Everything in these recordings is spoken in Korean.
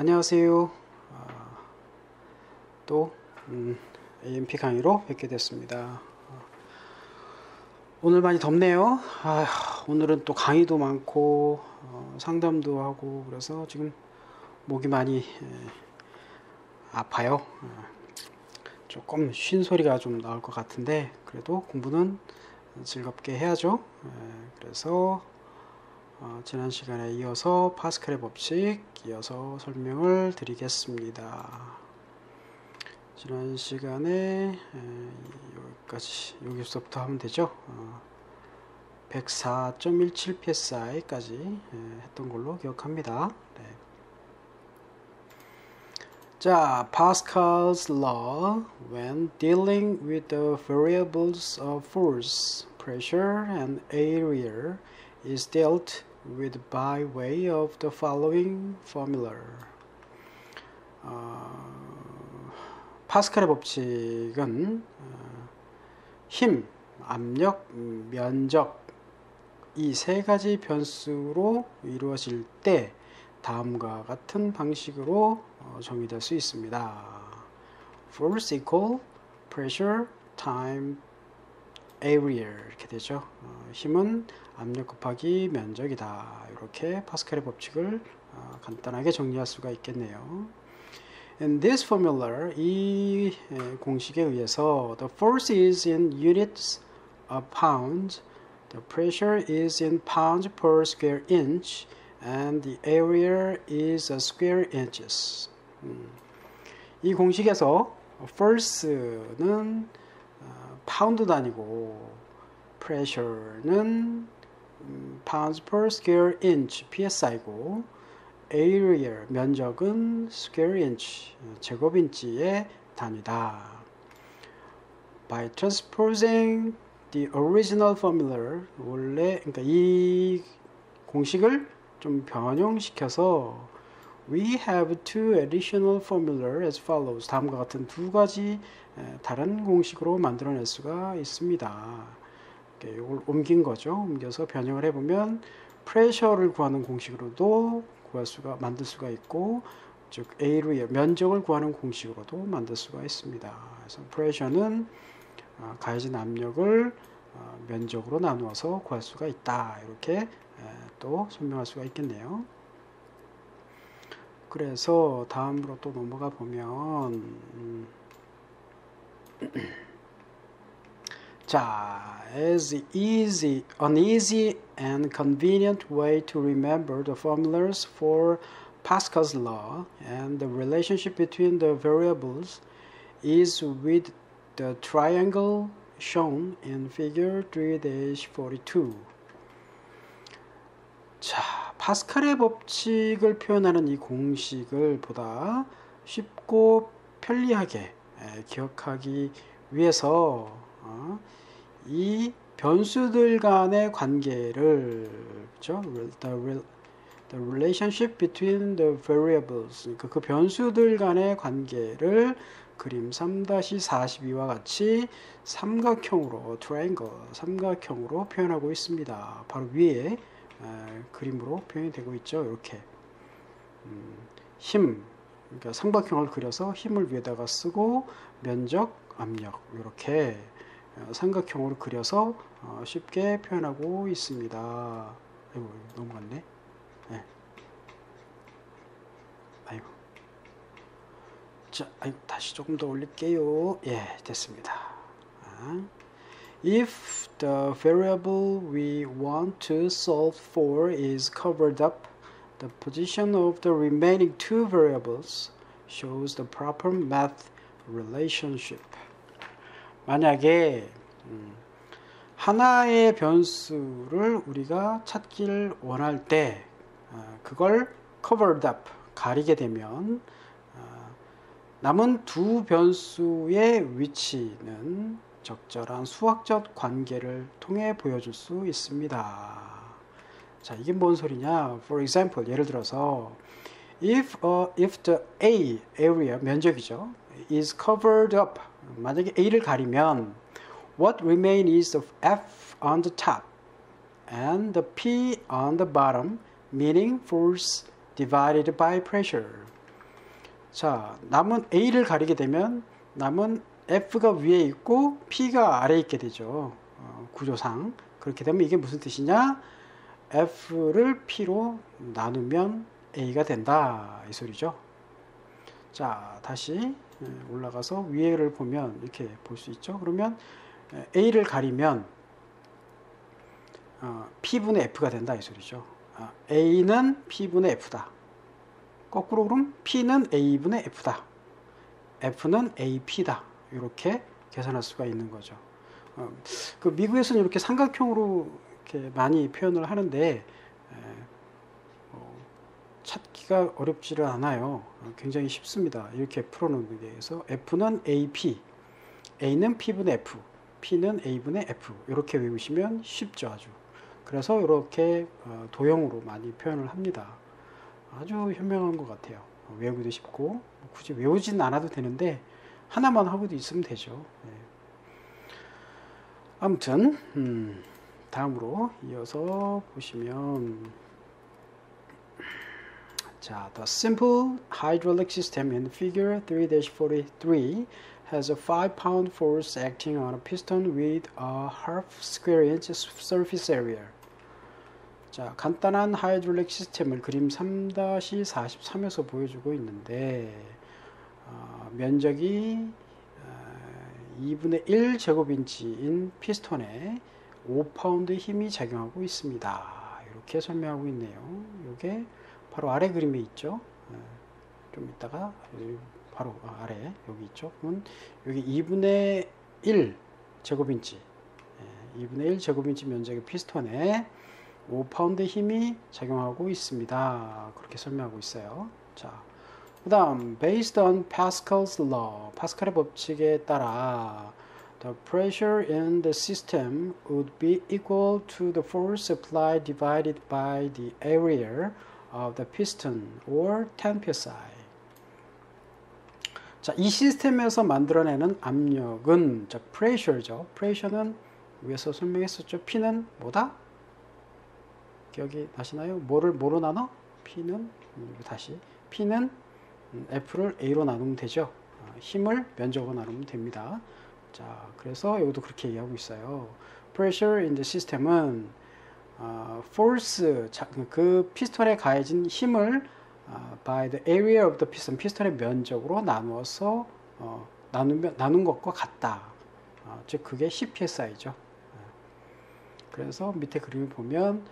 안녕하세요. 어, 또 음, AMP 강의로 뵙게 됐습니다. 어, 오늘 많이 덥네요. 아, 오늘은 또 강의도 많고 어, 상담도 하고 그래서 지금 목이 많이 에, 아파요. 어, 조금 쉰 소리가 좀 나올 것 같은데 그래도 공부는 즐겁게 해야죠. 에, 그래서 어, 지난 시간에 이어서 파스칼의 법칙 이어서 설명을 드리겠습니다. 지난 시간에 에, 여기까지 여기서부터 하면 되죠. 어, 104.17 psi까지 에, 했던 걸로 기억합니다. 네. 자, Pascal's law when dealing with the variables of force, pressure, and area is dealt with by way of the following formula. 어, 파스칼의 법칙은 어, 힘, 압력, 면적 이 세 가지 변수로 이루어질 때 다음과 같은 방식으로 어, 정의될 수 있습니다. Force equal pressure time area 이렇게 되죠. 어, 힘은 압력 곱하기 면적이다. 이렇게 파스칼의 법칙을 어, 간단하게 정리할 수가 있겠네요. In this formula, 이 공식에 의해서 the force is in units of pounds, the pressure is in pounds per square inch, and the area is a square inches. 음, 이 공식에서 force는 어, 파운드 단위고 pressure는 음, pounds per square inch psi고 area 면적은 square inch 제곱인치의 단위다. By transposing the original formula 원래 그러니까 이 공식을 좀 변형시켜서 we have two additional formula as follows 다음과 같은 두 가지 다른 공식으로 만들어낼 수가 있습니다. 이걸 옮긴 거죠. 옮겨서 변형을 해보면 프레셔를 구하는 공식으로도 구할 수가 만들 수가 있고 즉 A로의 면적을 구하는 공식으로도 만들 수가 있습니다. 그래서 프레셔는 어, 가해진 압력을 어, 면적으로 나누어서 구할 수가 있다. 이렇게 또 설명할 수가 있겠네요. 그래서 다음으로 또 넘어가 보면 음, 자, as easy, an easy and convenient way to remember the formulas for Pascal's law and the relationship between the variables is with the triangle shown in figure 3-42. 자, 파스칼의 법칙을 표현하는 이 공식을 보다 쉽고 편리하게 기억하기 위해서 어, 이 변수들 간의 관계를 그렇죠? The, the relationship between the variables 그러니까 그 변수들 간의 관계를 그림 3-42와 같이 삼각형으로 triangle 삼각형으로 표현하고 있습니다. 바로 위에 에, 그림으로 표현이 되고 있죠. 이렇게 음, 힘 그러니까 삼각형을 그려서 힘을 위에다가 쓰고 면적, 압력 이렇게 어, 삼각형으로 그려서 어, 쉽게 표현하고 있습니다. 아이고 넘어갔네. 네. 아이고. 자, 아이고 다시 조금 더 올릴게요. 예, 됐습니다. 아. If the variable we want to solve for is covered up, the position of the remaining two variables shows the proper math relationship. 만약에 음, 하나의 변수를 우리가 찾기를 원할 때 어, 그걸 covered up 가리게 되면 어, 남은 두 변수의 위치는 적절한 수학적 관계를 통해 보여줄 수 있습니다. 자, 이게 뭔 소리냐? For example, 예를 들어서 if uh, if the A area 면적이죠 is covered up 만약에 A를 가리면 what remain is the F on the top and the P on the bottom meaning force divided by pressure 자, 남은 A를 가리게 되면 남은 F가 위에 있고 P가 아래에 있게 되죠. 어, 구조상. 그렇게 되면 이게 무슨 뜻이냐? F를 P로 나누면 A가 된다. 이 소리죠. 자, 다시 올라가서 위에를 보면 이렇게 볼 수 있죠. 그러면 A를 가리면 어, P분의 F가 된다. 이 소리죠. 어, A는 P분의 F다. 거꾸로 그럼 P는 A분의 F다. F는 AP다. 이렇게 계산할 수가 있는 거죠. 어, 그 미국에서는 이렇게 삼각형으로 이렇게 많이 표현을 하는데 찾기가 어렵지를 않아요. 어, 굉장히 쉽습니다. 이렇게 풀어놓는 게 해서 F는 AP, A는 P분의 F, P는 A분의 F 이렇게 외우시면 쉽죠 아주. 그래서 이렇게 어, 도형으로 많이 표현을 합니다. 아주 현명한 것 같아요. 어, 외우기도 쉽고 뭐 굳이 외우진 않아도 되는데 하나만 하고도 있으면 되죠. 네. 아무튼 음, 다음으로 이어서 보시면 자, the simple hydraulic system in figure 3-43 has a 5-pound force acting on a piston with a half square inch surface area. 자, 간단한 hydraulic 시스템을 그림 3-43에서 보여주고 있는데 어, 면적이 어, 2분의 1 제곱인치인 피스톤에 5파운드 힘이 작용하고 있습니다. 이렇게 설명하고 있네요. 이게 바로 아래 그림에 있죠. 어, 좀 이따가 바로 아래 여기 있죠. 그러면 여기 2분의 1 제곱인치 2분의 1 제곱인치 면적의 피스톤에 5파운드 힘이 작용하고 있습니다. 그렇게 설명하고 있어요. 자, 그 다음 based on Pascal's law, 파스칼의 법칙에 따라 the pressure in the system would be equal to the force applied divided by the area of the piston or 10 psi. 자, 이 시스템에서 만들어내는 압력은 자, pressure죠. pressure는 위에서 설명했었죠. P는 뭐다? 기억이 나시나요? 뭐를 뭐로 나눠? P는 다시 P는 F를 A로 나누면 되죠. 어, 힘을 면적으로 나누면 됩니다. 자, 그래서 여기도 그렇게 얘기하고 있어요. Pressure in the system은 어, force 그 피스톤에 가해진 힘을 어, by the area of the piston 피스톤의 면적으로 나누어서 어, 나누면 나눈 것과 같다. 어, 즉 그게 CPSI죠. 어, 그래서 밑에 그림을 보면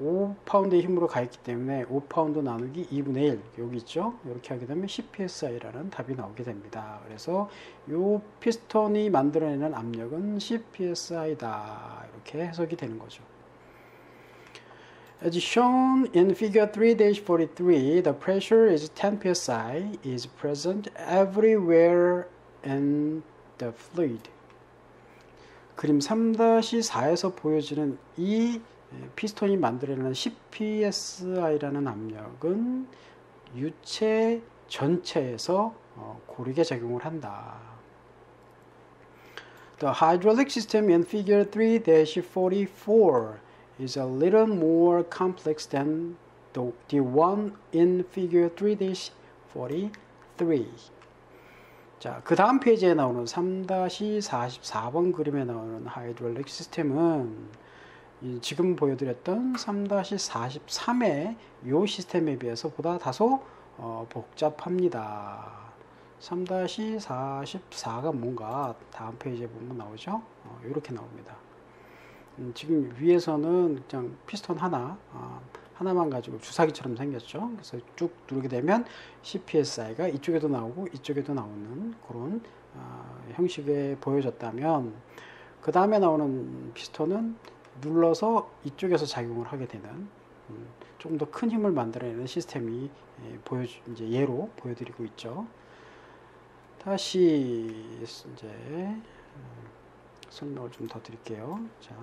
5파운드의 힘으로 가했기 때문에 5파운드 나누기 2분의 1 여기 있죠? 이렇게 하게 되면 CPSI라는 답이 나오게 됩니다. 그래서 이 피스톤이 만들어내는 압력은 CPSI다. 이렇게 해석이 되는 거죠. As shown in figure 3-43 the pressure is 10 psi is present everywhere in the fluid. 그림 3-4에서 보여지는 이 예, 피스톤이 만들어내는 CPSI라는 압력은 유체 전체에서 어, 고르게 작용을 한다. The hydraulic system in figure 3-44 is a little more complex than the, the one in figure 3-43. 자, 그 다음 페이지에 나오는 3-44번 그림에 나오는 hydraulic 시스템은 지금 보여드렸던 3-43의 이 시스템에 비해서 보다 다소 어, 복잡합니다. 3-44가 뭔가 다음 페이지에 보면 나오죠. 어, 이렇게 나옵니다. 음, 지금 위에서는 그냥 피스톤 하나 어, 하나만 가지고 주사기처럼 생겼죠. 그래서 쭉 누르게 되면 CPSI가 이쪽에도 나오고 이쪽에도 나오는 그런 어, 형식에 보여졌다면 그 다음에 나오는 피스톤은 눌러서 이쪽에서 작용을 하게 되는 음, 조금 더 큰 힘을 만들어내는 시스템이 예, 보여 이제 예로 보여드리고 있죠. 다시 이제 음, 설명을 좀 더 드릴게요. 자,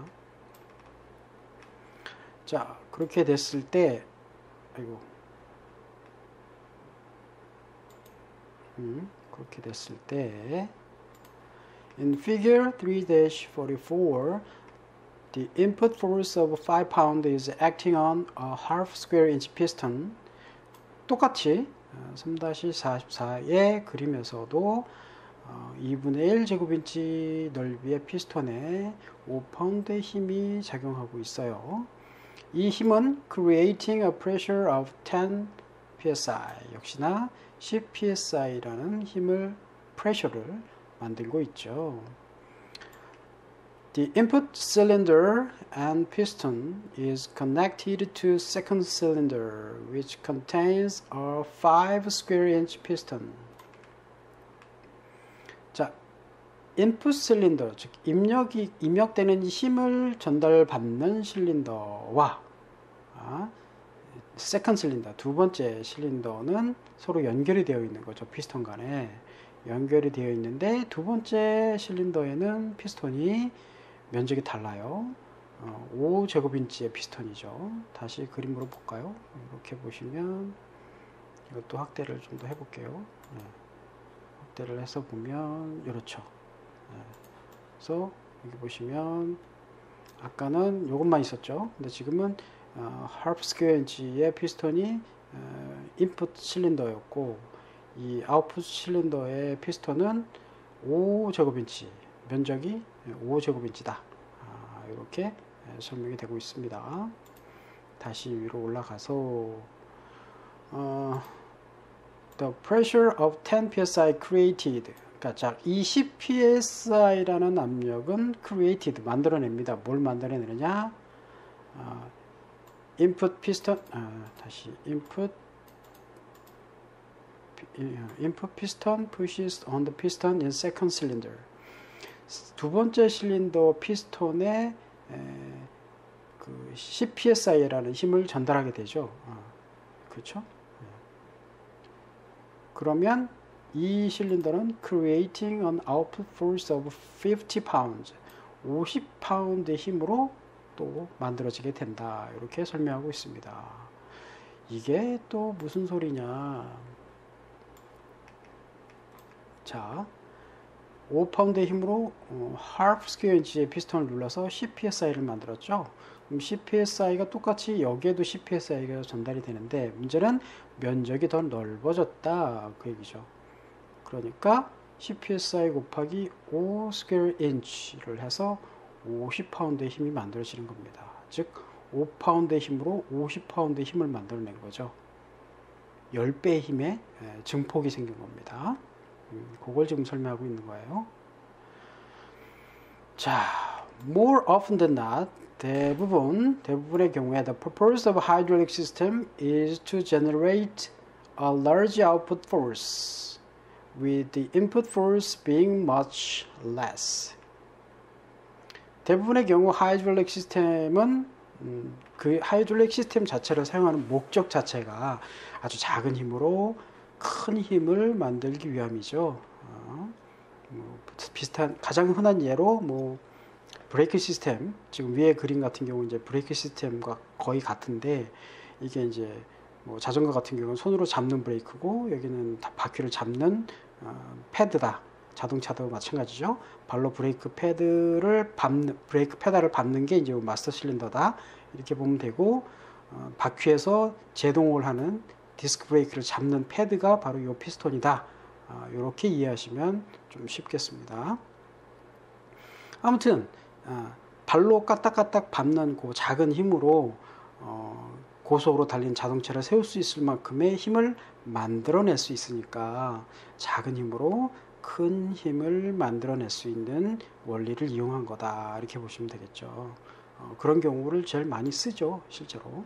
자 그렇게 됐을 때, 아이고, 음, 그렇게 됐을 때, in figure 3-44 The input force of 5 pound is acting on a half square inch piston. 똑같이 3-44의 그림에서도 어, 2분의 1 제곱인치 넓이의 피스톤에 5파운드의 힘이 작용하고 있어요. 이 힘은 creating a pressure of 10 psi 역시나 10 psi라는 힘을 pressure를 만들고 있죠. The input cylinder and piston is connected to second cylinder which contains a 5 square inch piston. 자, 인풋 실린더, 즉 입력이 입력되는 힘을 전달받는 실린더와 아, second 실린더, 두 번째 실린더는 서로 연결이 되어 있는 거죠. 피스톤 간에 연결이 되어 있는데 두 번째 실린더에는 피스톤이 면적이 달라요. 어, 5제곱인치의 피스톤이죠. 다시 그림으로 볼까요? 이렇게 보시면 이것도 확대를 좀 더 해볼게요. 네. 확대를 해서 보면 이렇죠. 네. 그래서 여기 보시면 아까는 이것만 있었죠. 근데 지금은 어, half square inch의 피스톤이 어, 인풋 실린더였고 이 아웃풋 실린더의 피스톤은 5제곱인치 면적이 5제곱인치다. 아, 이렇게 설명이 되고 있습니다. 다시 위로 올라가서 어, The pressure of 10 psi created 그러니까 자, 20 psi라는 압력은 created 만들어냅니다. 뭘 만들어내느냐? 어, input piston 아, 다시 input input piston pushes on the piston in second cylinder 두 번째 실린더 피스톤에 에, 그 CPSI라는 힘을 전달하게 되죠. 어, 그렇죠? 네. 그러면 이 실린더는 creating an output force of 50 pounds, 50파운드의 힘으로 또 만들어지게 된다. 이렇게 설명하고 있습니다. 이게 또 무슨 소리냐? 자, 5파운드의 힘으로 어, half square inch의 피스톤을 눌러서 10psi를 만들었죠. 그럼 10psi가 똑같이 여기에도 10psi가 전달이 되는데 문제는 면적이 더 넓어졌다 그 얘기죠. 그러니까 10psi 곱하기 5 square inch를 해서 50파운드의 힘이 만들어지는 겁니다. 즉 5파운드의 힘으로 50파운드의 힘을 만들어낸 거죠. 10배의 힘의 증폭이 생긴 겁니다. 그걸 지금 설명하고 있는 거예요. 자, more often than not, 대부분, 대부분의 경우에 the purpose of hydraulic system is to generate a large output force with the input force being much less. 대부분의 경우 하이드롤릭 시스템은 음, 그 hydraulic 시스템 자체를 사용하는 목적 자체가 아주 작은 힘으로 큰 힘을 만들기 위함이죠. 어, 뭐 비슷한 가장 흔한 예로 뭐 브레이크 시스템 지금 위에 그림 같은 경우 이제 브레이크 시스템과 거의 같은데 이게 이제 뭐 자전거 같은 경우는 손으로 잡는 브레이크고 여기는 바퀴를 잡는 어, 패드다. 자동차도 마찬가지죠. 발로 브레이크 패드를 밟는 브레이크 페달을 밟는 게 이제 마스터 실린더다. 이렇게 보면 되고 어, 바퀴에서 제동을 하는 디스크 브레이크를 잡는 패드가 바로 이 피스톤이다. 이렇게 아, 이해하시면 좀 쉽겠습니다. 아무튼 아, 발로 까딱까딱 밟는 그 작은 힘으로 어, 고속으로 달린 자동차를 세울 수 있을 만큼의 힘을 만들어낼 수 있으니까 작은 힘으로 큰 힘을 만들어낼 수 있는 원리를 이용한 거다 이렇게 보시면 되겠죠. 어, 그런 경우를 제일 많이 쓰죠 실제로.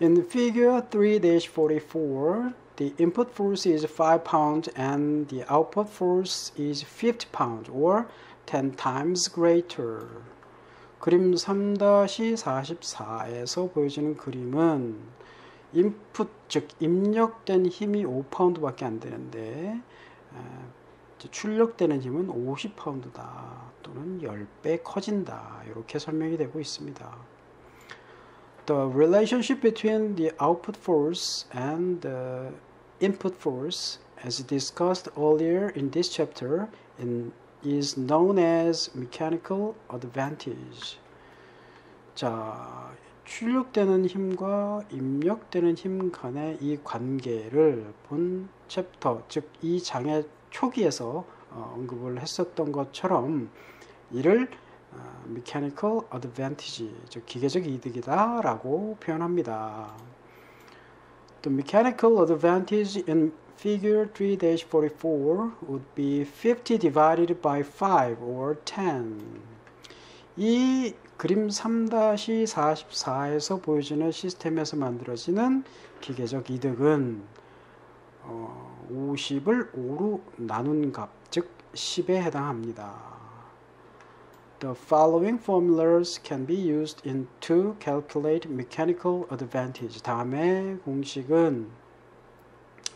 In figure 3-44, the input force is 5 pounds and the output force is 50 pounds or 10 times greater. 그림 3-44에서 보여지는 그림은 인풋 즉 입력된 힘이 5파운드밖에 안 되는데 출력되는 힘은 50파운드다 또는 10배 커진다 이렇게 설명이 되고 있습니다. The relationship between the output force and the input force, as discussed earlier in this chapter, in, is known as mechanical advantage. 자, 출력되는 힘과 입력되는 힘 간의 이 관계를 본 챕터, 즉 이 장의 초기에서 어, 언급을 했었던 것처럼 이를 어, mechanical advantage, 즉 기계적 이득이다라고 표현합니다. The mechanical advantage in figure 3-44 would be 50 divided by 5 or 10. 이 그림 3-44에서 보여지는 시스템에서 만들어지는 기계적 이득은 어, 50을 5로 나눈 값, 즉 10에 해당합니다. The following formulas can be used in to calculate mechanical advantage. 다음의 공식은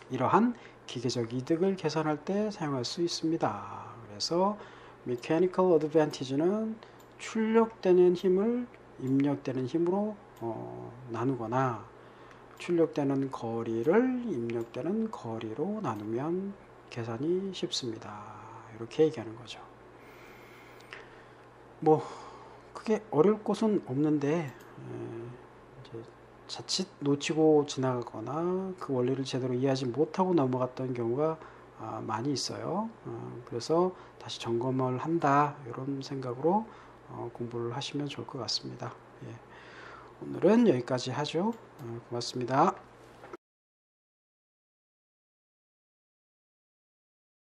이러한 기계적 이득을 계산할 때 사용할 수 있습니다. 그래서 mechanical advantage는 출력되는 힘을 입력되는 힘으로 어, 나누거나 출력되는 거리를 입력되는 거리로 나누면 계산이 쉽습니다. 이렇게 얘기하는 거죠. 뭐 크게 어려울 곳은 없는데 자칫 놓치고 지나가거나 그 원리를 제대로 이해하지 못하고 넘어갔던 경우가 아, 많이 있어요. 어, 그래서 다시 점검을 한다 이런 생각으로 어, 공부를 하시면 좋을 것 같습니다. 예. 오늘은 여기까지 하죠. 어, 고맙습니다.